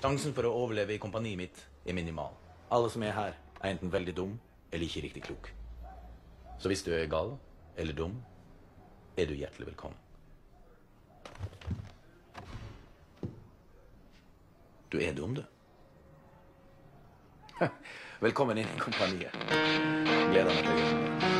Sjansen for å overleve i kompaniet mitt er minimal. Alle som er her, er enten veldig dum eller ikke riktig klok. Så hvis du er gal eller dum, er du hjertelig velkommen. Du er dum, du. Velkommen inn i kompaniet. Gleder meg til å jobbe med deg.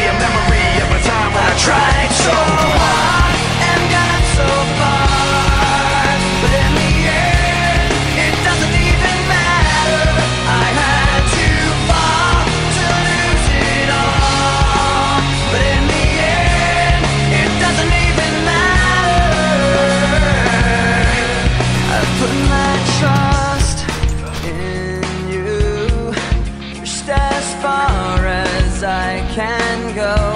can go.